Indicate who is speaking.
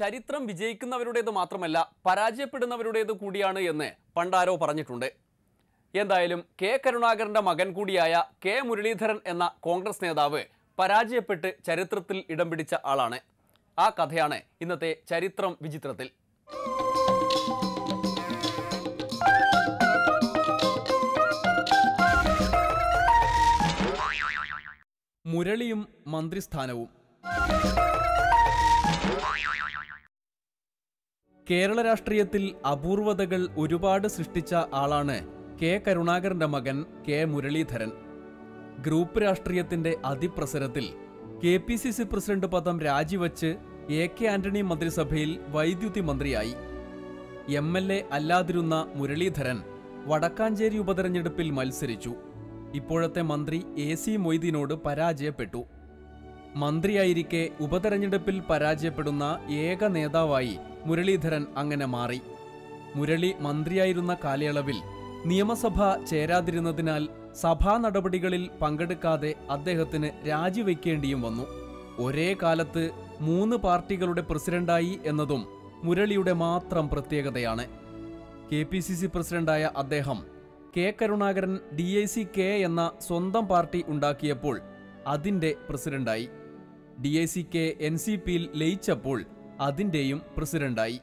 Speaker 1: ചരിത്രം വിജയിക്കുന്നവരുടേത് മാത്രമല്ല പരാജയപ്പെടുന്നവരുടേത് കൂടിയാണ് എന്ന് പണ്ടാരോ പറഞ്ഞിട്ടുണ്ട്. എന്തായാലും കെ കരുണാകരന്റെ മകൻ കൂടിയായ കെ മുരളീധരൻ എന്ന കോൺഗ്രസ് നേതാവ് പരാജയപ്പെട്ട് ചരിത്രത്തിൽ ഇടം പിടിച്ച ആളാണ്. ആ കഥയാണ് ഇന്നത്തെ ചരിത്രം വിചിത്രത്തിൽ. മുരളിയും മന്ത്രിസ്ഥാനവും. കേരള രാഷ്ട്രീയത്തിൽ അപൂർവതകൾ ഒരുപാട് സൃഷ്ടിച്ച ആളാണ് കെ കരുണാകരന്റെ മകൻ കെ മുരളീധരൻ. ഗ്രൂപ്പ് രാഷ്ട്രീയത്തിന്റെ അതിപ്രസരത്തിൽ K P C C president പദം രാജിവച്ച് എ കെ ആന്റണി മന്ത്രിസഭയിൽ വൈദ്യുതി മന്ത്രിയായി. എം എൽ എ അല്ലാതിരുന്ന മുരളീധരൻ വടക്കാഞ്ചേരി ഉപതെരഞ്ഞെടുപ്പിൽ മത്സരിച്ചു. ഇപ്പോഴത്തെ മന്ത്രി എ സി മൊയ്തീനോട് പരാജയപ്പെട്ടു. മന്ത്രിയായിരിക്കെ ഉപതെരഞ്ഞെടുപ്പിൽ പരാജയപ്പെടുന്ന ഏക നേതാവായി മുരളീധരൻ അങ്ങനെ മാറി. മുരളി മന്ത്രിയായിരുന്ന കാലയളവിൽ നിയമസഭ ചേരാതിരുന്നതിനാൽ സഭാ നടപടികളിൽ പങ്കെടുക്കാതെ അദ്ദേഹത്തിന് രാജിവെക്കേണ്ടിയും വന്നു. ഒരേ കാലത്ത് മൂന്ന് പാർട്ടികളുടെ പ്രസിഡന്റായി എന്നതും മുരളിയുടെ മാത്രം പ്രത്യേകതയാണ്. കെ പി സി സി പ്രസിഡന്റായ അദ്ദേഹം K Karunakaran D I C K എന്ന സ്വന്തം പാർട്ടി ഉണ്ടാക്കിയപ്പോൾ അതിന്റെ പ്രസിഡന്റായി. D A C K N C പിയിൽ ലയിച്ചപ്പോൾ അതിന്റെയും പ്രസിഡന്റായി.